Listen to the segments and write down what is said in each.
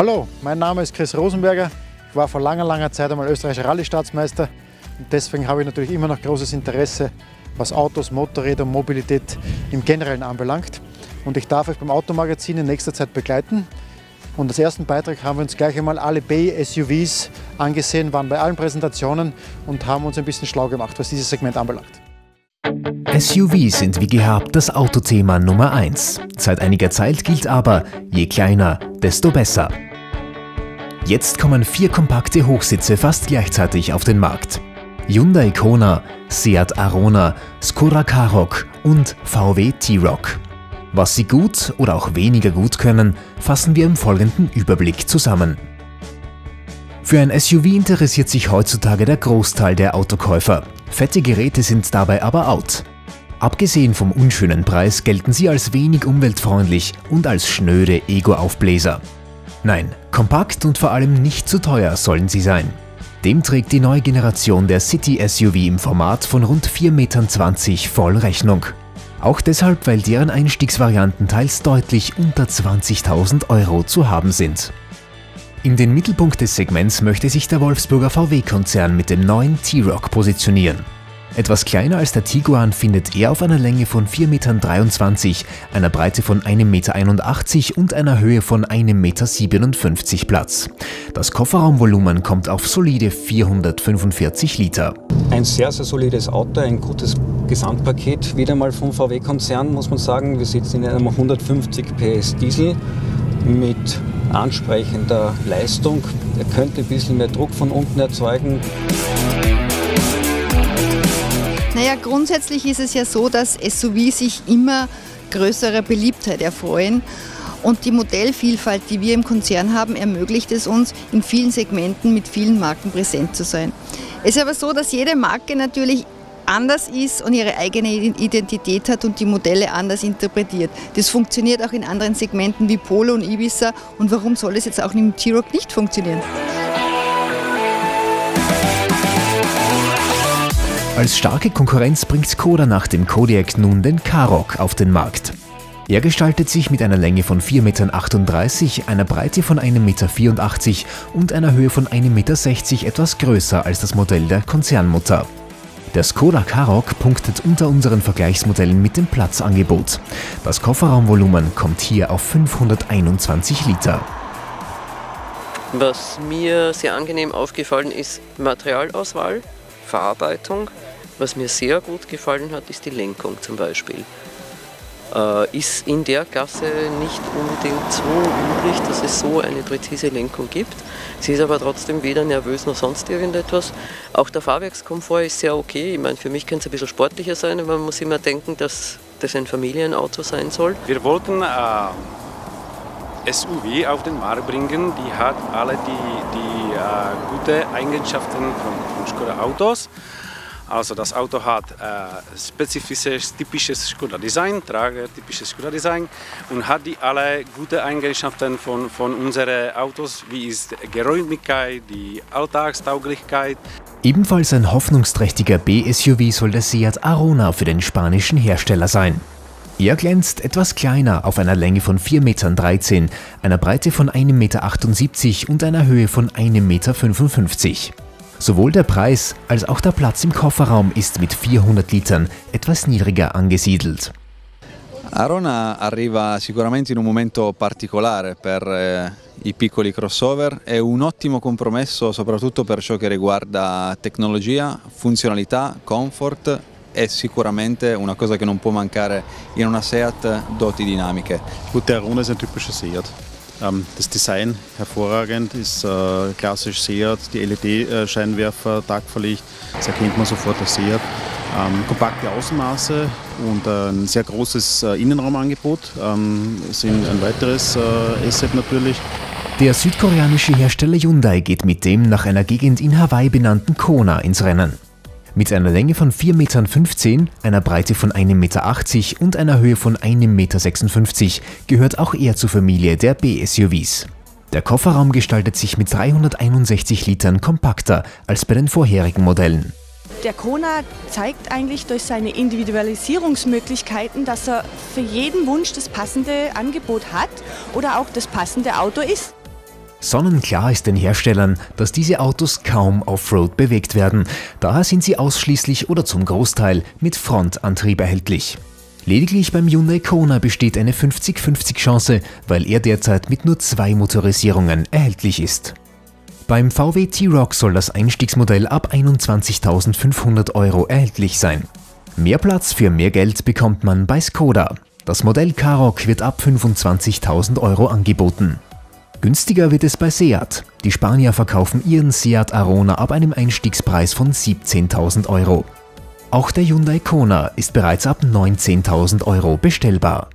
Hallo, mein Name ist Chris Rosenberger. Ich war vor langer, langer Zeit einmal österreichischer Rallye-Staatsmeister deswegen habe ich natürlich immer noch großes Interesse, was Autos, Motorräder und Mobilität im Generellen anbelangt. Und ich darf euch beim Automagazin in nächster Zeit begleiten. Und als ersten Beitrag haben wir uns gleich einmal alle Bay-SUVs angesehen, waren bei allen Präsentationen und haben uns ein bisschen schlau gemacht, was dieses Segment anbelangt. SUVs sind wie gehabt das Autothema Nummer 1. Seit einiger Zeit gilt aber, je kleiner, desto besser. Jetzt kommen vier kompakte Hochsitze fast gleichzeitig auf den Markt. Hyundai Kona, Seat Arona, Skoda Karoq und VW T-Roc. Was sie gut oder auch weniger gut können, fassen wir im folgenden Überblick zusammen. Für ein SUV interessiert sich heutzutage der Großteil der Autokäufer. Fette Geräte sind dabei aber out. Abgesehen vom unschönen Preis gelten sie als wenig umweltfreundlich und als schnöde Ego-Aufbläser. Nein, kompakt und vor allem nicht zu teuer sollen sie sein. Dem trägt die neue Generation der City-SUV im Format von rund 4,20 Metern voll Rechnung. Auch deshalb, weil deren Einstiegsvarianten teils deutlich unter 20.000 Euro zu haben sind. In den Mittelpunkt des Segments möchte sich der Wolfsburger VW-Konzern mit dem neuen T-Roc positionieren. Etwas kleiner als der Tiguan findet er auf einer Länge von 4,23 Metern, einer Breite von 1,81 Meter und einer Höhe von 1,57 Meter Platz. Das Kofferraumvolumen kommt auf solide 445 Liter. Ein sehr, sehr solides Auto, ein gutes Gesamtpaket, wieder mal vom VW-Konzern, muss man sagen. Wir sitzen in einem 150 PS Diesel mit ansprechender Leistung. Er könnte ein bisschen mehr Druck von unten erzeugen. Naja, grundsätzlich ist es ja so, dass SUV sich immer größere Beliebtheit erfreuen. Und die Modellvielfalt, die wir im Konzern haben, ermöglicht es uns, in vielen Segmenten mit vielen Marken präsent zu sein. Es ist aber so, dass jede Marke natürlich anders ist und ihre eigene Identität hat und die Modelle anders interpretiert. Das funktioniert auch in anderen Segmenten wie Polo und Ibiza. Und warum soll es jetzt auch im T-Roc nicht funktionieren? Als starke Konkurrenz bringt Skoda nach dem Kodiaq nun den Karoq auf den Markt. Er gestaltet sich mit einer Länge von 4,38 Metern, einer Breite von 1,84 Meter und einer Höhe von 1,60 Meter etwas größer als das Modell der Konzernmutter. Der Skoda Karoq punktet unter unseren Vergleichsmodellen mit dem Platzangebot. Das Kofferraumvolumen kommt hier auf 521 Liter. Was mir sehr angenehm aufgefallen ist, Materialauswahl, Verarbeitung was mir sehr gut gefallen hat, ist die Lenkung zum Beispiel. Äh, ist in der Klasse nicht unbedingt so üblich, dass es so eine präzise Lenkung gibt. Sie ist aber trotzdem weder nervös noch sonst irgendetwas. Auch der Fahrwerkskomfort ist sehr okay. Ich meine, für mich könnte es ein bisschen sportlicher sein, aber man muss immer denken, dass das ein Familienauto sein soll. Wir wollten äh, SUV auf den Markt bringen, die hat alle die, die äh, gute Eigenschaften von, von Skoda Autos. Also das Auto hat äh, spezifisches, typisches Skoda-Design, typisches Skoda-Design und hat die alle gute Eigenschaften von, von unseren Autos, wie ist Geräumigkeit, die Alltagstauglichkeit. Ebenfalls ein hoffnungsträchtiger B-SUV soll der Seat Arona für den spanischen Hersteller sein. Er glänzt etwas kleiner auf einer Länge von 4,13 Metern, einer Breite von 1,78 Meter und einer Höhe von 1,55 Meter. Sowohl der Preis als auch der Platz im Kofferraum ist mit 400 Litern etwas niedriger angesiedelt. Arona arriva sicuramente in un momento particolare per eh, i piccoli crossover, è un ottimo compromesso soprattutto per ciò che riguarda tecnologia, funzionalità, comfort è sicuramente una cosa che non può mancare in una Seat doti dinamiche. Gut, der Arona ist ein typischer Seat. Ähm, das Design hervorragend, ist äh, klassisch Seat, die LED-Scheinwerfer, Tagverlicht, das erkennt man sofort als Seat. Ähm, kompakte Außenmaße und ein sehr großes äh, Innenraumangebot ähm, sind ein weiteres äh, Asset natürlich. Der südkoreanische Hersteller Hyundai geht mit dem nach einer Gegend in Hawaii benannten Kona ins Rennen. Mit einer Länge von 4,15 Metern, einer Breite von 1,80 Meter und einer Höhe von 1,56 Meter gehört auch er zur Familie der B-SUVs. Der Kofferraum gestaltet sich mit 361 Litern kompakter als bei den vorherigen Modellen. Der Kona zeigt eigentlich durch seine Individualisierungsmöglichkeiten, dass er für jeden Wunsch das passende Angebot hat oder auch das passende Auto ist. Sonnenklar ist den Herstellern, dass diese Autos kaum Offroad bewegt werden. Daher sind sie ausschließlich oder zum Großteil mit Frontantrieb erhältlich. Lediglich beim Hyundai Kona besteht eine 50-50 Chance, weil er derzeit mit nur zwei Motorisierungen erhältlich ist. Beim VW T-Rock soll das Einstiegsmodell ab 21.500 Euro erhältlich sein. Mehr Platz für mehr Geld bekommt man bei Skoda. Das Modell Karoq wird ab 25.000 Euro angeboten. Günstiger wird es bei Seat. Die Spanier verkaufen ihren Seat Arona ab einem Einstiegspreis von 17.000 Euro. Auch der Hyundai Kona ist bereits ab 19.000 Euro bestellbar.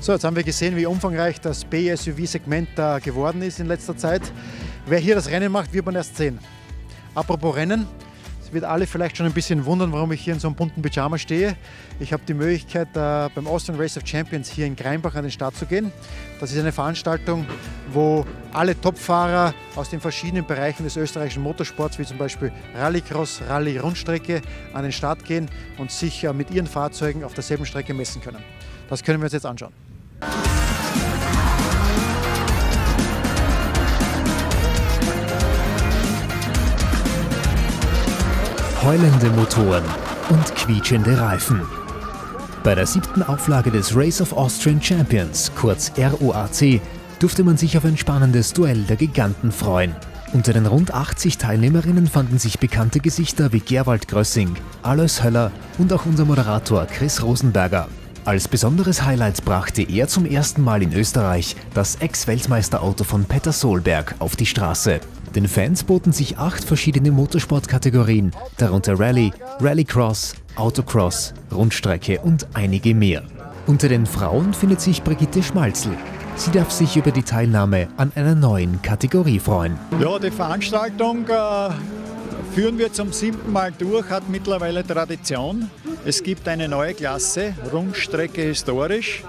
So, jetzt haben wir gesehen, wie umfangreich das B-SUV-Segment da geworden ist in letzter Zeit. Wer hier das Rennen macht, wird man erst sehen. Apropos Rennen, es wird alle vielleicht schon ein bisschen wundern, warum ich hier in so einem bunten Pyjama stehe. Ich habe die Möglichkeit, beim Austrian Race of Champions hier in Greinbach an den Start zu gehen. Das ist eine Veranstaltung, wo alle Topfahrer aus den verschiedenen Bereichen des österreichischen Motorsports, wie zum Beispiel Rallycross, Rallye-Rundstrecke, an den Start gehen und sich äh, mit ihren Fahrzeugen auf derselben Strecke messen können. Das können wir uns jetzt anschauen. Heulende Motoren und quietschende Reifen. Bei der siebten Auflage des Race of Austrian Champions, kurz ROAC, durfte man sich auf ein spannendes Duell der Giganten freuen. Unter den rund 80 Teilnehmerinnen fanden sich bekannte Gesichter wie Gerwald Grössing, Alois Höller und auch unser Moderator Chris Rosenberger. Als besonderes Highlight brachte er zum ersten Mal in Österreich das Ex-Weltmeisterauto von Peter Solberg auf die Straße. Den Fans boten sich acht verschiedene Motorsportkategorien, darunter Rallye, Rallycross, Autocross, Rundstrecke und einige mehr. Unter den Frauen findet sich Brigitte Schmalzl. Sie darf sich über die Teilnahme an einer neuen Kategorie freuen. Ja, die Veranstaltung äh, führen wir zum siebten Mal durch, hat mittlerweile Tradition. Es gibt eine neue Klasse, Rundstrecke historisch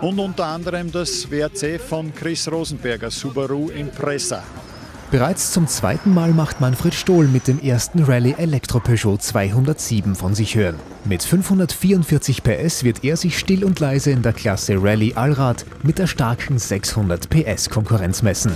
und unter anderem das WRC von Chris Rosenberger, Subaru Impreza. Bereits zum zweiten Mal macht Manfred Stohl mit dem ersten Rallye Elektro Peugeot 207 von sich hören. Mit 544 PS wird er sich still und leise in der Klasse Rallye Allrad mit der starken 600 PS Konkurrenz messen.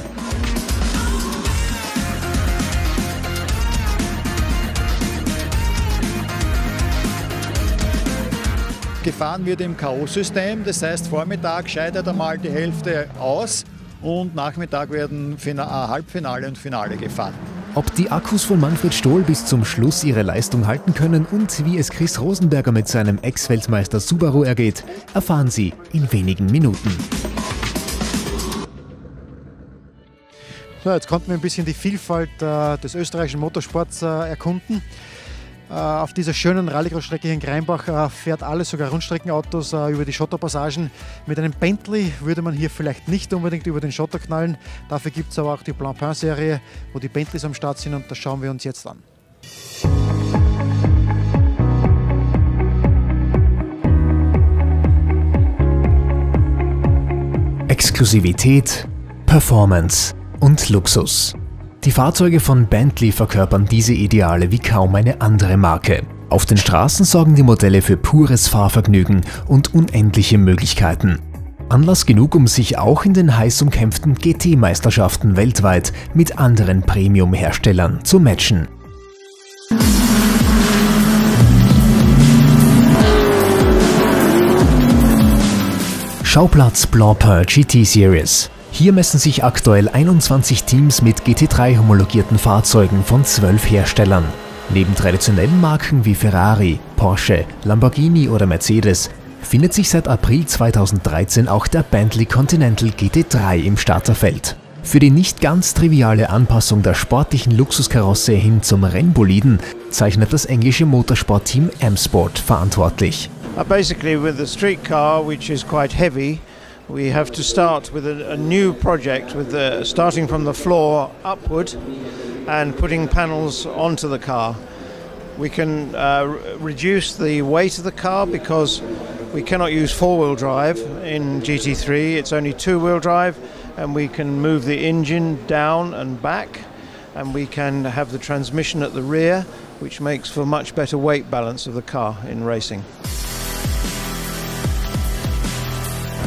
Gefahren wird im K.O.-System, das heißt Vormittag scheidet einmal die Hälfte aus und Nachmittag werden Halbfinale und Finale gefahren. Ob die Akkus von Manfred Stohl bis zum Schluss ihre Leistung halten können und wie es Chris Rosenberger mit seinem Ex-Weltmeister Subaru ergeht, erfahren Sie in wenigen Minuten. So, jetzt konnten wir ein bisschen die Vielfalt äh, des österreichischen Motorsports äh, erkunden. Äh, auf dieser schönen Rallycross-Strecke hier in Greinbach äh, fährt alles, sogar Rundstreckenautos, äh, über die Schotterpassagen. Mit einem Bentley würde man hier vielleicht nicht unbedingt über den Schotter knallen. Dafür gibt es aber auch die Blancpain-Serie, wo die Bentleys am Start sind und das schauen wir uns jetzt an. Exklusivität, Performance und Luxus. Die Fahrzeuge von Bentley verkörpern diese Ideale wie kaum eine andere Marke. Auf den Straßen sorgen die Modelle für pures Fahrvergnügen und unendliche Möglichkeiten. Anlass genug, um sich auch in den heiß umkämpften GT-Meisterschaften weltweit mit anderen Premium-Herstellern zu matchen. Schauplatz Blancpain GT Series hier messen sich aktuell 21 Teams mit GT3 homologierten Fahrzeugen von 12 Herstellern. Neben traditionellen Marken wie Ferrari, Porsche, Lamborghini oder Mercedes findet sich seit April 2013 auch der Bentley Continental GT3 im Starterfeld. Für die nicht ganz triviale Anpassung der sportlichen Luxuskarosse hin zum Rennboliden zeichnet das englische Motorsportteam M-Sport verantwortlich. Uh, basically with the street car which is quite heavy we have to start with a, a new project with the, starting from the floor upward and putting panels onto the car. We can uh, reduce the weight of the car because we cannot use four-wheel drive in GT3. It's only two-wheel drive, and we can move the engine down and back, and we can have the transmission at the rear, which makes for much better weight balance of the car in racing.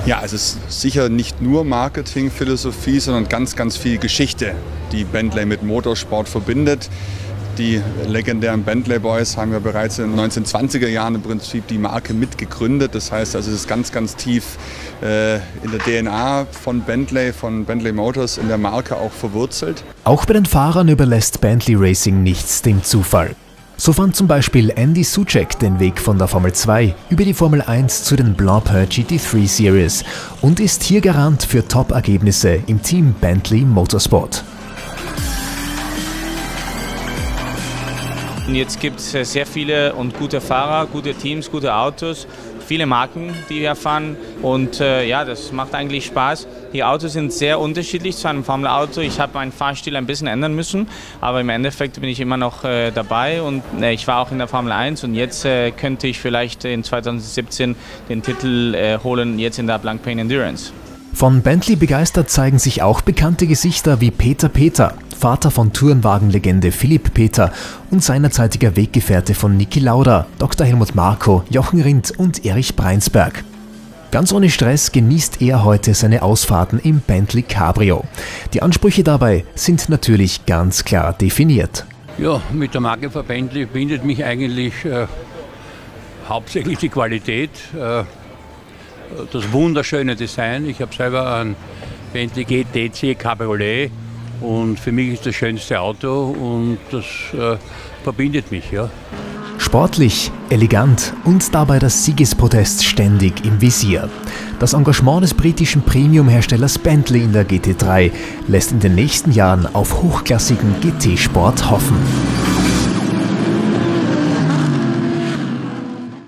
Ja, es ist sicher nicht nur Marketingphilosophie, sondern ganz, ganz viel Geschichte, die Bentley mit Motorsport verbindet. Die legendären Bentley Boys haben ja bereits in den 1920er Jahren im Prinzip die Marke mitgegründet. Das heißt also, es ist ganz, ganz tief äh, in der DNA von Bentley, von Bentley Motors in der Marke auch verwurzelt. Auch bei den Fahrern überlässt Bentley Racing nichts dem Zufall. So fand zum Beispiel Andy Suchek den Weg von der Formel 2 über die Formel 1 zu den Blancpain GT3 Series und ist hier Garant für Top-Ergebnisse im Team Bentley Motorsport. Jetzt gibt es sehr viele und gute Fahrer, gute Teams, gute Autos, viele Marken, die wir fahren und äh, ja, das macht eigentlich Spaß. Die Autos sind sehr unterschiedlich zu einem Formel-Auto. Ich habe meinen Fahrstil ein bisschen ändern müssen, aber im Endeffekt bin ich immer noch äh, dabei und äh, ich war auch in der Formel 1 und jetzt äh, könnte ich vielleicht in 2017 den Titel äh, holen, jetzt in der Blancpain Endurance. Von Bentley begeistert zeigen sich auch bekannte Gesichter wie Peter Peter, Vater von Tourenwagenlegende Philipp Peter und seinerzeitiger Weggefährte von Niki Lauda, Dr. Helmut Marko, Jochen Rindt und Erich Breinsberg. Ganz ohne Stress genießt er heute seine Ausfahrten im Bentley Cabrio. Die Ansprüche dabei sind natürlich ganz klar definiert. Ja, mit der Marke von Bentley bindet mich eigentlich äh, hauptsächlich die Qualität, äh, das wunderschöne Design. Ich habe selber einen Bentley GTC Cabriolet und für mich ist das schönste Auto und das äh, verbindet mich. Ja. Sportlich, elegant und dabei das Siegespodest ständig im Visier. Das Engagement des britischen Premium-Herstellers Bentley in der GT3 lässt in den nächsten Jahren auf hochklassigen GT-Sport hoffen.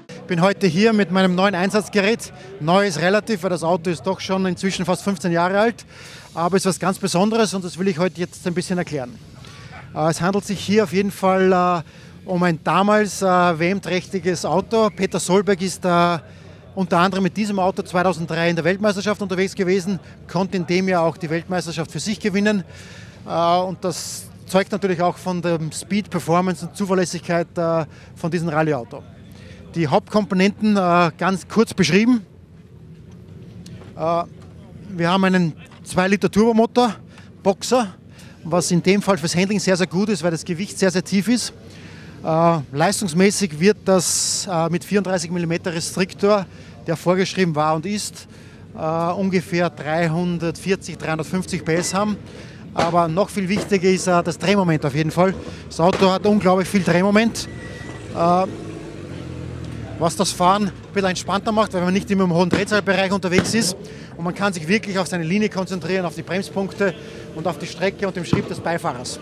Ich bin heute hier mit meinem neuen Einsatzgerät. Neu ist relativ, weil das Auto ist doch schon inzwischen fast 15 Jahre alt. Aber es ist was ganz Besonderes und das will ich heute jetzt ein bisschen erklären. Äh, es handelt sich hier auf jeden Fall äh, um ein damals äh, WM-trächtiges Auto. Peter Solberg ist unter anderem mit diesem Auto 2003 in der Weltmeisterschaft unterwegs gewesen, konnte in dem Jahr auch die Weltmeisterschaft für sich gewinnen. Und das zeugt natürlich auch von der Speed, Performance und Zuverlässigkeit von diesem Rallye-Auto die Hauptkomponenten ganz kurz beschrieben. Wir haben einen 2 Liter Turbomotor, Boxer, was in dem Fall fürs Handling sehr, sehr gut ist, weil das Gewicht sehr, sehr tief ist. Äh, leistungsmäßig wird das äh, mit 34 mm Restriktor, der vorgeschrieben war und ist, äh, ungefähr 340, 350 PS haben. Aber noch viel wichtiger ist äh, das Drehmoment auf jeden Fall. Das Auto hat unglaublich viel Drehmoment was das Fahren ein bisschen entspannter macht, weil man nicht immer im hohen Drehzahlbereich unterwegs ist und man kann sich wirklich auf seine Linie konzentrieren, auf die Bremspunkte und auf die Strecke und den Schritt des Beifahrers.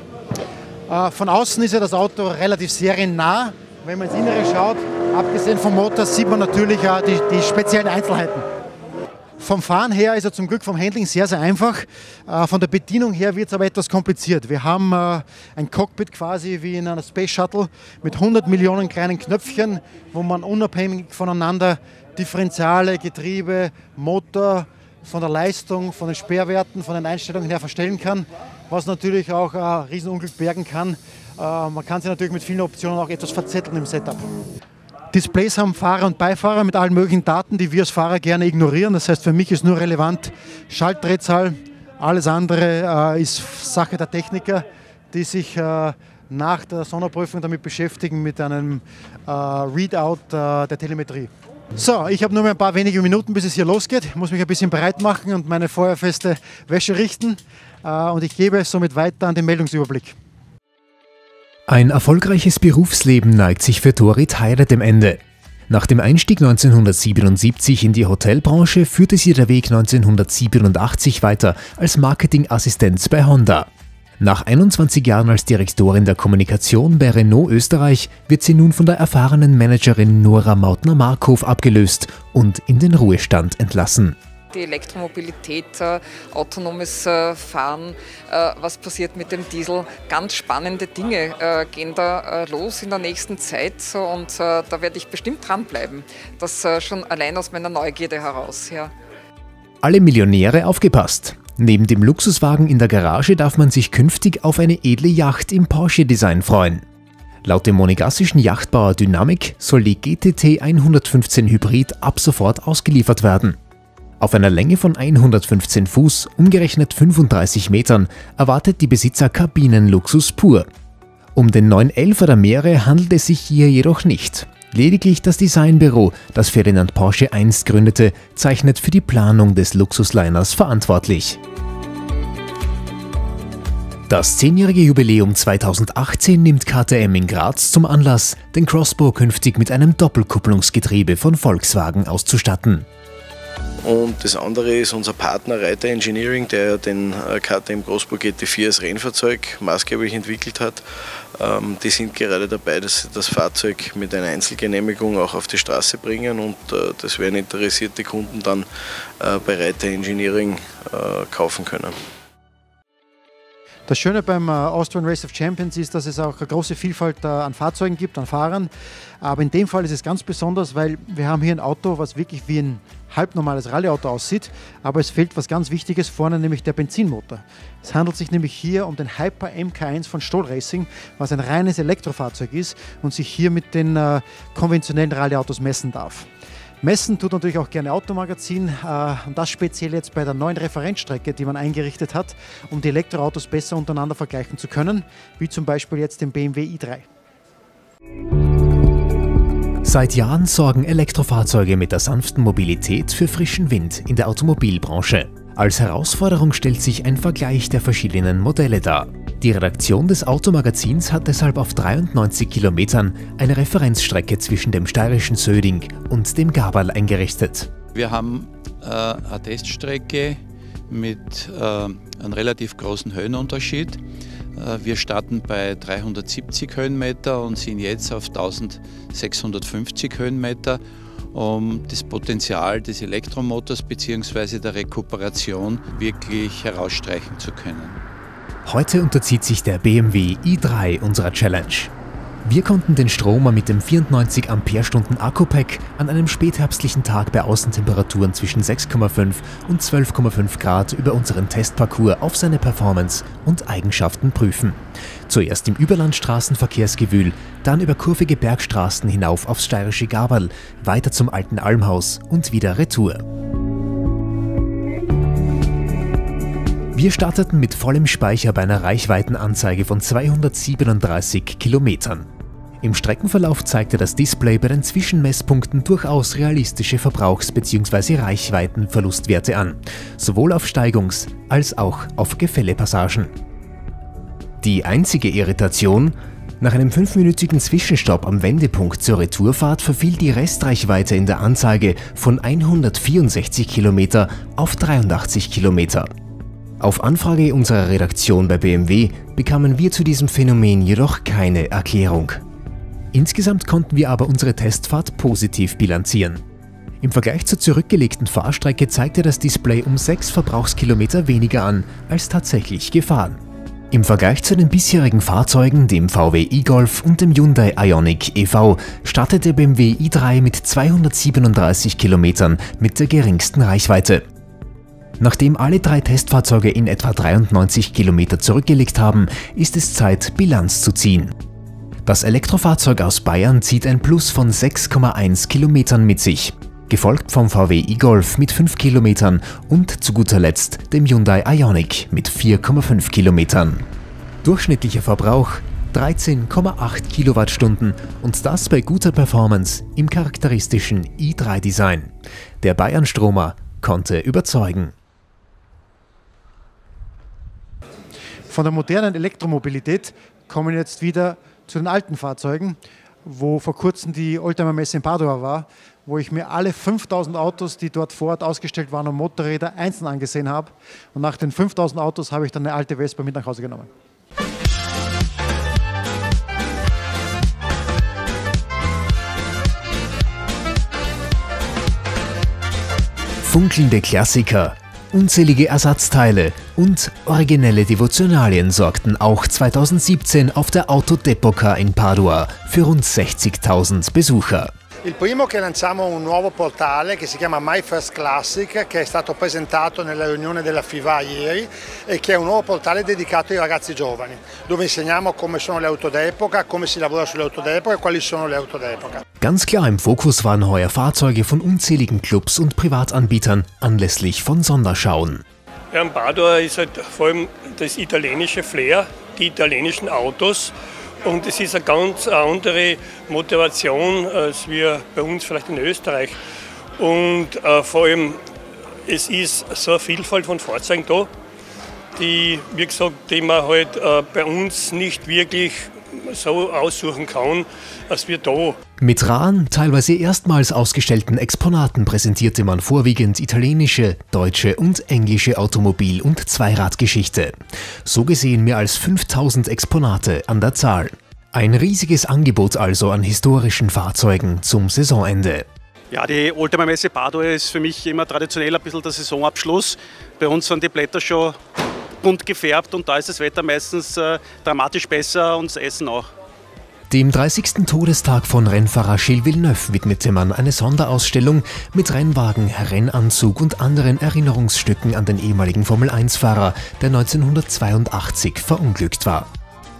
Äh, von außen ist ja das Auto relativ seriennah. Wenn man ins Innere schaut, abgesehen vom Motor, sieht man natürlich auch die, die speziellen Einzelheiten. Vom Fahren her ist er zum Glück vom Handling sehr, sehr einfach. Äh, von der Bedienung her wird es aber etwas kompliziert. Wir haben äh, ein Cockpit quasi wie in einer Space Shuttle mit 100 Millionen kleinen Knöpfchen, wo man unabhängig voneinander Differentiale, Getriebe, Motor, von der Leistung, von den Sperrwerten, von den Einstellungen her verstellen kann, was natürlich auch ein Riesenunglück bergen kann. Äh, man kann sich natürlich mit vielen Optionen auch etwas verzetteln im Setup. Displays haben Fahrer und Beifahrer mit allen möglichen Daten, die wir als Fahrer gerne ignorieren. Das heißt, für mich ist nur relevant Schaltdrehzahl. Alles andere äh, ist Sache der Techniker, die sich äh, nach der Sonderprüfung damit beschäftigen, mit einem äh, Readout äh, der Telemetrie. So, ich habe nur mehr ein paar wenige Minuten, bis es hier losgeht. Ich muss mich ein bisschen bereit machen und meine feuerfeste Wäsche richten. Äh, und ich gebe somit weiter an den Meldungsüberblick. Ein erfolgreiches Berufsleben neigt sich für Dorit Heide dem Ende. Nach dem Einstieg 1977 in die Hotelbranche führte sie der Weg 1987 weiter als Marketingassistenz bei Honda. Nach 21 Jahren als Direktorin der Kommunikation bei Renault Österreich wird sie nun von der erfahrenen Managerin Nora Mautner-Markhof abgelöst und in den Ruhestand entlassen die Elektromobilität, äh, autonomes äh, Fahren, äh, was passiert mit dem Diesel. Ganz spannende Dinge gehen da los in der nächsten Zeit und da werde ich bestimmt dranbleiben. Das schon allein aus meiner Neugierde heraus. Ja. Alle Millionäre aufgepasst! Neben dem Luxuswagen in der Garage darf man sich künftig auf eine edle Yacht im Porsche-Design freuen. Laut dem monegassischen Yachtbauer Dynamic soll die GTT 115 Hybrid ab sofort ausgeliefert werden. Auf einer Länge von 115 Fuß, umgerechnet 35 Metern, erwartet die Besitzer Kabinenluxus pur. Um den 911 der Meere handelt es sich hier jedoch nicht. Lediglich das Designbüro, das Ferdinand Porsche einst gründete, zeichnet für die Planung des Luxusliners verantwortlich. Das zehnjährige Jubiläum 2018 nimmt KTM in Graz zum Anlass, den Crossbow künftig mit einem Doppelkupplungsgetriebe von Volkswagen auszustatten. Und das andere ist unser Partner Reiter Engineering, der den äh, KTM Crossbow GT4 als Rennfahrzeug maßgeblich entwickelt hat. Ähm, die sind gerade dabei, dass sie das Fahrzeug mit einer Einzelgenehmigung auch auf die Straße bringen und äh, das werden interessierte Kunden dann äh, bei Reiter Engineering kaufen können. Das Schöne beim äh, Austrian Race of Champions ist, dass es auch eine große Vielfalt äh, an Fahrzeugen gibt, an Fahrern. Aber in dem Fall ist es ganz besonders, weil wir haben hier ein Auto, was wirklich wie ein halbnormales Rallyeauto aussieht, aber es fehlt was ganz Wichtiges vorne, nämlich der Benzinmotor. Es handelt sich nämlich hier um den Hyper MK1 von Stoll Racing, was ein reines Elektrofahrzeug ist und sich hier mit den äh, konventionellen Rallyeautos messen darf. Messen tut natürlich auch gerne Automagazin äh, und das speziell jetzt bei der neuen Referenzstrecke, die man eingerichtet hat, um die Elektroautos besser untereinander vergleichen zu können, wie zum Beispiel jetzt den BMW i3. Seit Jahren sorgen Elektrofahrzeuge mit der sanften Mobilität für frischen Wind in der Automobilbranche. Als Herausforderung stellt sich ein Vergleich der verschiedenen Modelle dar. Die Redaktion des Automagazins hat deshalb auf 93 Kilometern eine Referenzstrecke zwischen dem steirischen Söding und dem Gaberl eingerichtet. Wir haben äh, eine Teststrecke mit äh, einem relativ großen Höhenunterschied. Äh, wir starten bei 370 Höhenmeter und sind jetzt auf 1650 Höhenmeter um das Potenzial des Elektromotors bzw. der Rekuperation wirklich herausstreichen zu können. Heute unterzieht sich der BMW i3 unserer Challenge. Wir konnten den Stromer mit dem 94 Ampere-Stunden Akku-Pack an einem spätherbstlichen Tag bei Außentemperaturen zwischen 6,5 und 12,5 Grad über unseren Testparcours auf seine Performance und Eigenschaften prüfen. Zuerst im Überlandstraßenverkehrsgewühl, dann über kurvige Bergstraßen hinauf aufs steirische Gaberl, weiter zum alten Almhaus und wieder Retour. Wir starteten mit vollem Speicher bei einer Reichweitenanzeige von 237 Kilometern. Im Streckenverlauf zeigte das Display bei den Zwischenmesspunkten durchaus realistische Verbrauchs- bzw. Reichweitenverlustwerte an, sowohl auf Steigungs- als auch auf Gefällepassagen. Die einzige Irritation, nach einem fünfminütigen Zwischenstopp am Wendepunkt zur Retourfahrt verfiel die Restreichweite in der Anzeige von 164 Kilometer auf 83 Kilometer. Auf Anfrage unserer Redaktion bei BMW bekamen wir zu diesem Phänomen jedoch keine Erklärung. Insgesamt konnten wir aber unsere Testfahrt positiv bilanzieren. Im Vergleich zur zurückgelegten Fahrstrecke zeigte das Display um 6 Verbrauchskilometer weniger an, als tatsächlich gefahren. Im Vergleich zu den bisherigen Fahrzeugen, dem VW e-Golf und dem Hyundai Ioniq EV, startete BMW i3 mit 237 Kilometern mit der geringsten Reichweite. Nachdem alle drei Testfahrzeuge in etwa 93 Kilometer zurückgelegt haben, ist es Zeit, Bilanz zu ziehen. Das Elektrofahrzeug aus Bayern zieht ein Plus von 6,1 Kilometern mit sich, gefolgt vom VW e-Golf mit 5 Kilometern und zu guter Letzt dem Hyundai Ioniq mit 4,5 Kilometern. Durchschnittlicher Verbrauch 13,8 Kilowattstunden und das bei guter Performance im charakteristischen i3-Design. Der Bayern-Stromer konnte überzeugen. Von der modernen Elektromobilität kommen jetzt wieder zu den alten Fahrzeugen, wo vor kurzem die Oldtimer Messe in Padua war, wo ich mir alle 5000 Autos, die dort vor Ort ausgestellt waren und Motorräder einzeln angesehen habe. Und nach den 5000 Autos habe ich dann eine alte Vespa mit nach Hause genommen. Funkelnde Klassiker, Unzählige Ersatzteile und originelle Devotionalien sorgten auch 2017 auf der Autodepoca in Padua für rund 60.000 Besucher. Il primo che lanciamo un nuovo portale che si chiama My First Classic che è stato presentato nella riunione della FIVA ieri e che è un nuovo portale dedicato ai ragazzi giovani dove insegniamo come sono le auto d'epoca, come si lavora sulle auto d'epoca e quali sono le auto d'epoca. Ganz klar im Fokus waren heuer Fahrzeuge von unzähligen Clubs und Privatanbietern anlässlich von Sonderschauen. Ja, in Padua ist halt vor allem das italienische Flair, die italienischen Autos. Und es ist eine ganz andere Motivation als wir bei uns vielleicht in Österreich. Und äh, vor allem, es ist so eine Vielfalt von Fahrzeugen da, die, wie gesagt, die man halt äh, bei uns nicht wirklich so aussuchen kann, als wir da. Mit raren, teilweise erstmals ausgestellten Exponaten präsentierte man vorwiegend italienische, deutsche und englische Automobil- und Zweiradgeschichte. So gesehen mehr als 5000 Exponate an der Zahl. Ein riesiges Angebot also an historischen Fahrzeugen zum Saisonende. Ja, die Oldtimer Messe Padua ist für mich immer traditionell ein bisschen der Saisonabschluss. Bei uns sind die Blätter schon bunt gefärbt und da ist das Wetter meistens äh, dramatisch besser und das Essen auch. Dem 30. Todestag von Rennfahrer Gilles Villeneuve widmete man eine Sonderausstellung mit Rennwagen, Rennanzug und anderen Erinnerungsstücken an den ehemaligen Formel-1-Fahrer, der 1982 verunglückt war.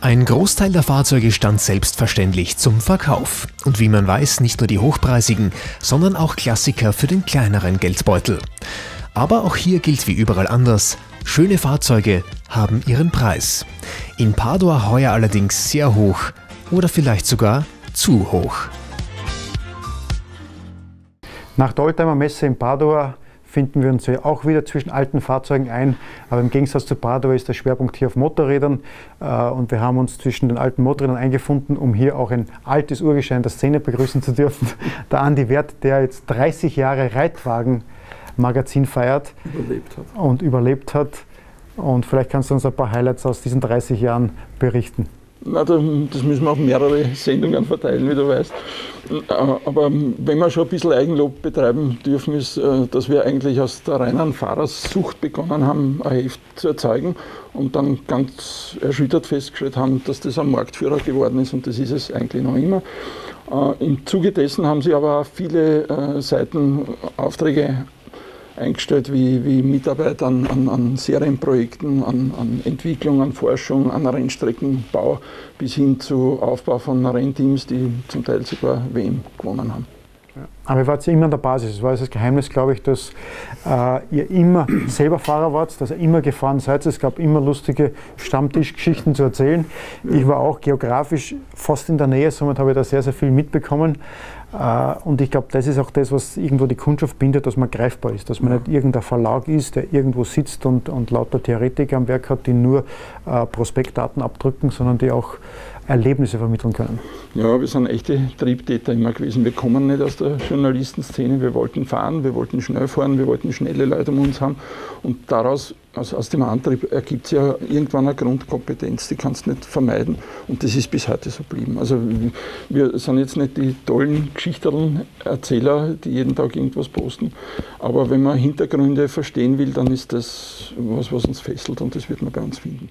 Ein Großteil der Fahrzeuge stand selbstverständlich zum Verkauf. Und wie man weiß, nicht nur die hochpreisigen, sondern auch Klassiker für den kleineren Geldbeutel. Aber auch hier gilt wie überall anders, schöne Fahrzeuge haben ihren Preis. In Padua heuer allerdings sehr hoch oder vielleicht sogar zu hoch. Nach der Oldtimer Messe in Padua finden wir uns ja auch wieder zwischen alten Fahrzeugen ein, aber im Gegensatz zu Padua ist der Schwerpunkt hier auf Motorrädern äh, und wir haben uns zwischen den alten Motorrädern eingefunden, um hier auch ein altes Urgestein der Szene begrüßen zu dürfen. Der Andi Wert, der jetzt 30 Jahre Reitwagen Magazin feiert überlebt und überlebt hat. Und vielleicht kannst du uns ein paar Highlights aus diesen 30 Jahren berichten. Na, das müssen wir auf mehrere Sendungen verteilen, wie du weißt. Äh, aber wenn wir schon ein bisschen Eigenlob betreiben dürfen, ist, äh, dass wir eigentlich aus der reinen Fahrersucht begonnen haben, ein Heft zu erzeugen und dann ganz erschüttert festgestellt haben, dass das ein Marktführer geworden ist und das ist es eigentlich noch immer. Äh, Im Zuge dessen haben sie aber viele Seiten Aufträge eingestellt wie, wie Mitarbeit an, an, an Serienprojekten, an, an, Entwicklung, an Forschung, an Rennstreckenbau bis hin zu Aufbau von Rennteams, die zum Teil sogar WM gewonnen haben. Aber ihr wart immer an der Basis. Es war das Geheimnis, glaube ich, dass äh, ihr immer selber Fahrer wart, dass ihr immer gefahren seid. Es gab immer lustige Stammtischgeschichten zu erzählen. Ich war auch geografisch fast in der Nähe, somit habe ich da sehr, sehr viel mitbekommen. Äh, und ich glaube, das ist auch das, was irgendwo die Kundschaft bindet, dass man greifbar ist, dass man nicht irgendein Verlag ist, der irgendwo sitzt und, und lauter Theoretiker am Werk hat, die nur äh, Prospektdaten abdrücken, sondern die auch Erlebnisse vermitteln können. Ja, wir sind echte Triebtäter immer gewesen. Wir kommen nicht aus der Journalistenszene. Wir wollten fahren, wir wollten schnell fahren, wir wollten schnelle Leute um uns haben. Und daraus, also aus dem Antrieb, ergibt sich ja irgendwann eine Grundkompetenz, die kannst du nicht vermeiden. Und das ist bis heute so geblieben. Also wir sind jetzt nicht die tollen Geschichten-Erzähler, die jeden Tag irgendwas posten. Aber wenn man Hintergründe verstehen will, dann ist das was, was uns fesselt und das wird man bei uns finden.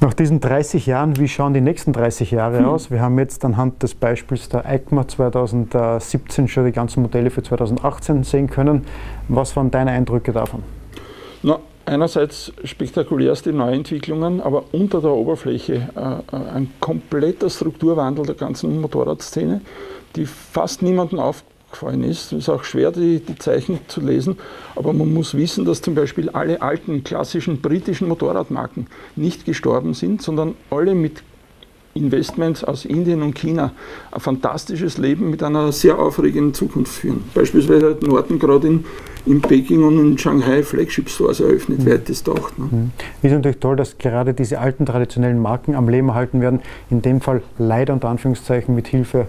Nach diesen 30 Jahren, wie schauen die nächsten 30 Jahre hm. aus? Wir haben jetzt anhand des Beispiels der EICMA 2017 schon die ganzen Modelle für 2018 sehen können. Was waren deine Eindrücke davon? Na, einerseits spektakulärste Neuentwicklungen, aber unter der Oberfläche äh, äh ein kompletter Strukturwandel der ganzen Motorradszene, die fast niemandem auf gefallen ist. Es ist auch schwer, die, die, Zeichen zu lesen, aber man muss wissen, dass zum Beispiel alle alten klassischen britischen Motorradmarken nicht gestorben sind, sondern alle mit Investments aus Indien und China ein fantastisches Leben mit einer sehr aufregenden Zukunft führen. Beispielsweise hat Norton gerade in, in Peking und in Shanghai Flagship Stores eröffnet, mhm. wer das dacht. Ne? Mhm. Ist natürlich toll, dass gerade diese alten traditionellen Marken am Leben erhalten werden, in dem Fall leider unter Anführungszeichen mit Hilfe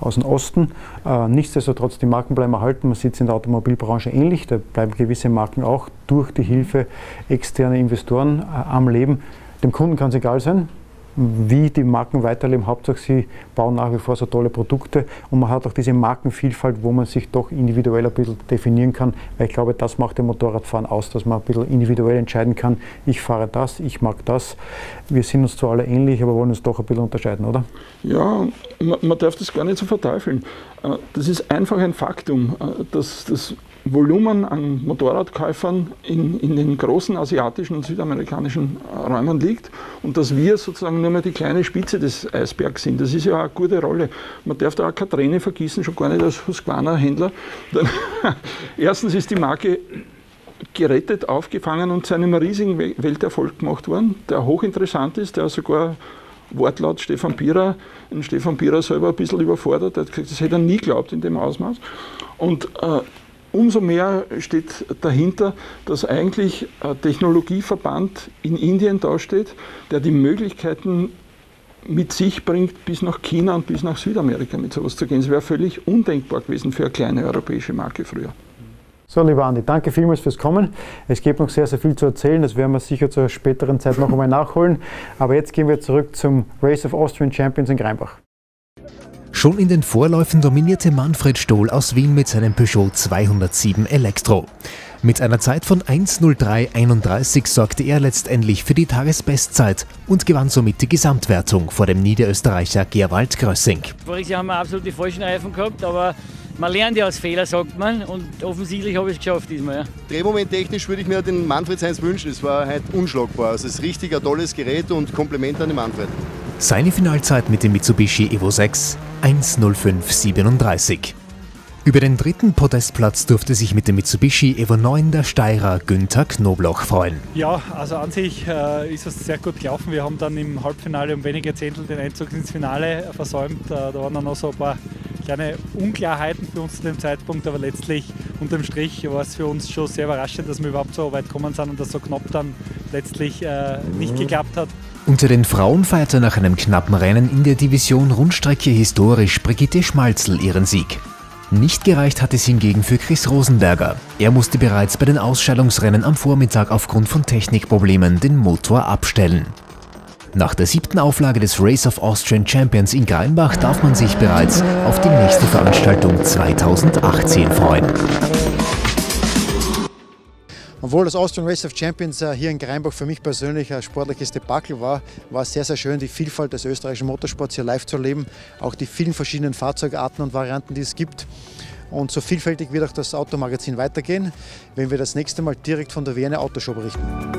aus dem Osten. Äh, nichtsdestotrotz, die Marken bleiben erhalten. Man sieht es in der Automobilbranche ähnlich. Da bleiben gewisse Marken auch durch die Hilfe externer Investoren äh, am Leben. Dem Kunden kann es egal sein, wie die Marken weiterleben. Hauptsache, sie bauen nach wie vor so tolle Produkte und man hat auch diese Markenvielfalt, wo man sich doch individuell ein bisschen definieren kann, weil ich glaube, das macht dem Motorradfahren aus, dass man ein bisschen individuell entscheiden kann, ich fahre das, ich mag das. Wir sind uns zwar alle ähnlich, aber wollen uns doch ein bisschen unterscheiden, oder? Ja, man, man darf das gar nicht so verteufeln. Äh, das ist einfach ein Faktum, äh, dass, dass Volumen an Motorradkäufern in, in den großen asiatischen und südamerikanischen Räumen liegt und dass wir sozusagen nur mehr die kleine Spitze des Eisbergs sind. Das ist ja eine gute Rolle. Man darf da auch keine Träne vergießen, schon gar nicht als Husqvarna-Händler. Erstens ist die Marke gerettet, aufgefangen und zu einem riesigen Welterfolg gemacht worden, der hochinteressant ist, der sogar Wortlaut Stefan Pierer, Stefan Pierer selber ein bisschen überfordert, das hätte er nie geglaubt in dem Ausmaß. Und äh, Umso mehr steht dahinter, dass eigentlich ein Technologieverband in Indien dasteht, der die Möglichkeiten mit sich bringt, bis nach China und bis nach Südamerika mit sowas zu gehen. Es wäre völlig undenkbar gewesen für eine kleine europäische Marke früher. So, lieber Andi, danke vielmals fürs Kommen. Es gibt noch sehr, sehr viel zu erzählen. Das werden wir sicher zur späteren Zeit noch einmal nachholen. Aber jetzt gehen wir zurück zum Race of Austrian Champions in Greinbach. Schon in den Vorläufen dominierte Manfred Stohl aus Wien mit seinem Peugeot 207 Elektro. Mit einer Zeit von 1.03.31 sorgte er letztendlich für die Tagesbestzeit und gewann somit die Gesamtwertung vor dem Niederösterreicher Gerwald Grössing. Voriges Jahr haben wir absolut die falschen Reifen gehabt, aber man lernt ja aus Fehler, sagt man, und offensichtlich habe ich es geschafft diesmal. Ja. Drehmoment technisch würde ich mir den Manfred Seins wünschen. Es war halt unschlagbar. Also es ist richtig ein tolles Gerät und Kompliment an den Manfred. Seine Finalzeit mit dem Mitsubishi Evo 6 1.05.37. Über den dritten Podestplatz durfte sich mit dem Mitsubishi Evo 9 der Steirer Günther Knobloch freuen. Ja, also an sich äh, ist es sehr gut gelaufen. Wir haben dann im Halbfinale um wenige Zehntel den Einzug ins Finale versäumt. Äh, da waren dann noch so ein paar kleine Unklarheiten für uns zu dem Zeitpunkt, aber letztlich unterm Strich war es für uns schon sehr überraschend, dass wir überhaupt so weit gekommen sind und dass so knapp dann letztlich äh, nicht geklappt hat. Unter den Frauen feierte nach einem knappen Rennen in der Division Rundstrecke historisch Brigitte Schmalzl ihren Sieg. Nicht gereicht hat es hingegen für Chris Rosenberger. Er musste bereits bei den Ausscheidungsrennen am Vormittag aufgrund von Technikproblemen den Motor abstellen. Nach der siebten Auflage des Race of Austrian Champions in Greinbach darf man sich bereits auf die nächste Veranstaltung 2018 freuen. Obwohl das Austrian Race of Champions äh, hier in Greinbach für mich persönlich ein sportliches Debakel war, war es sehr, sehr schön, die Vielfalt des österreichischen Motorsports hier live zu erleben. Auch die vielen verschiedenen Fahrzeugarten und Varianten, die es gibt. Und so vielfältig wird auch das Automagazin weitergehen, wenn wir das nächste Mal direkt von der Vienna Autoshow berichten.